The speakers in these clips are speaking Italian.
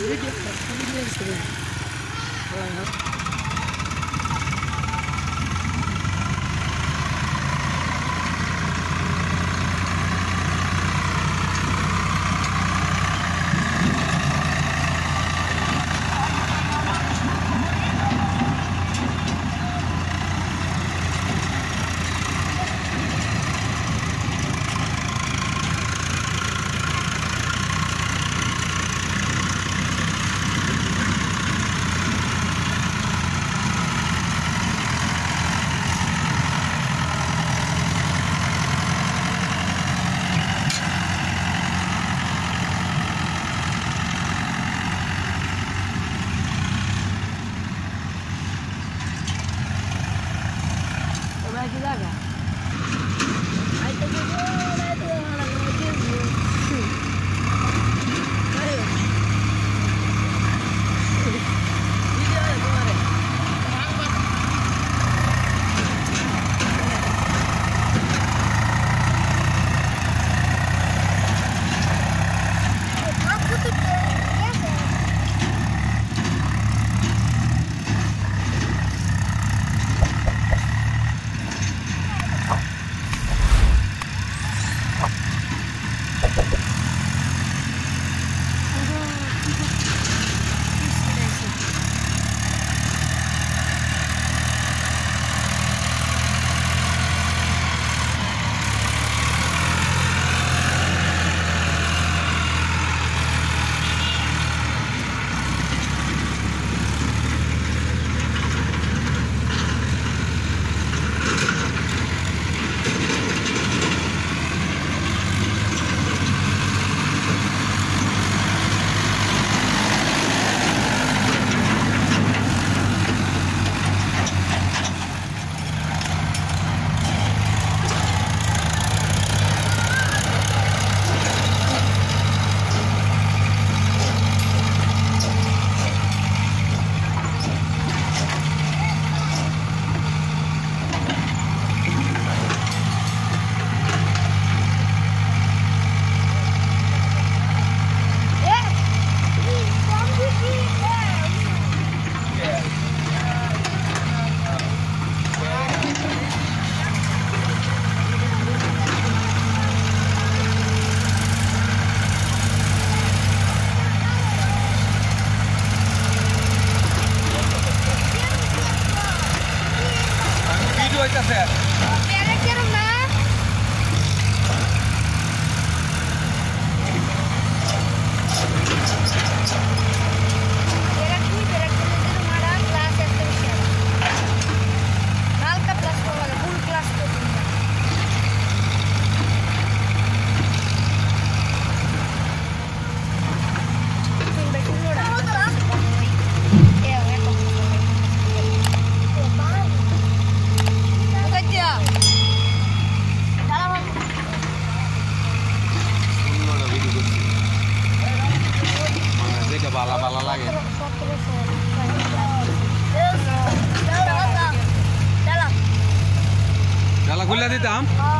Video, video, video. 8 a 0. खुला देता हम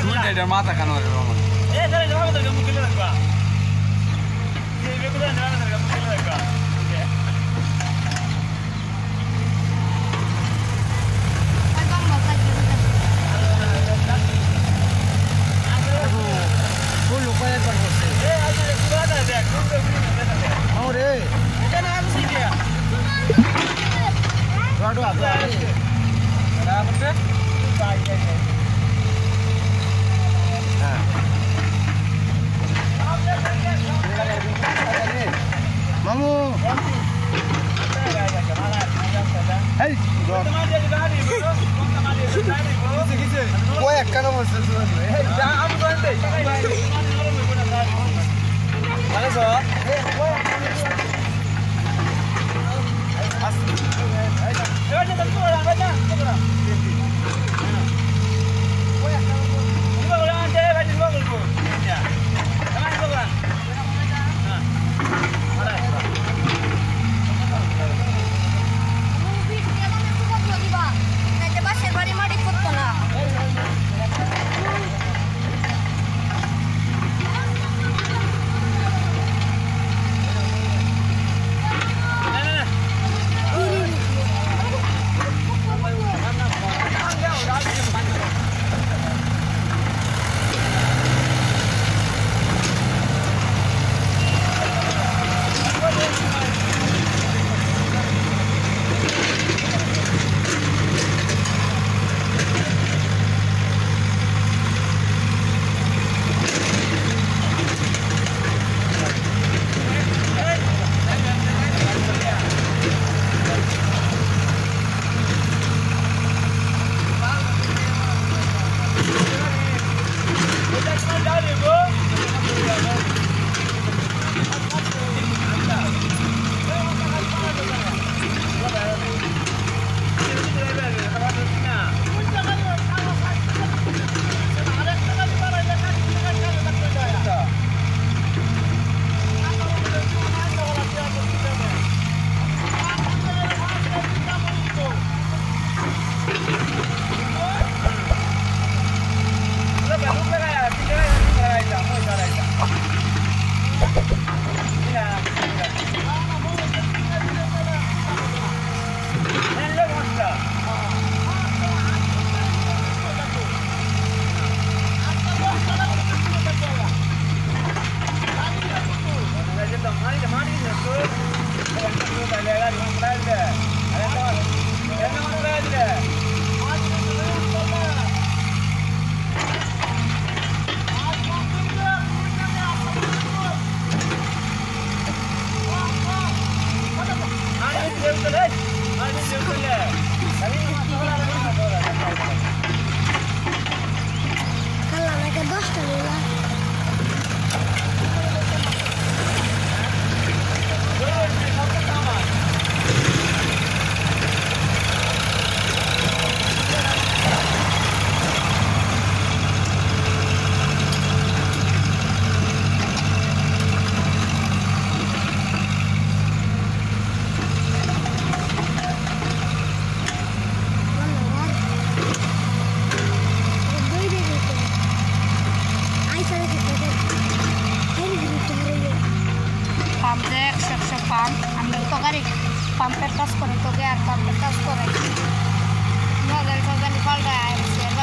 Sulle dermata canore Roma. Eh, sarei dermata che non mi chiede qua. 者 complete touch करें तो गया काम्प्लेट टच करें नौ घंटों का निकल रहा है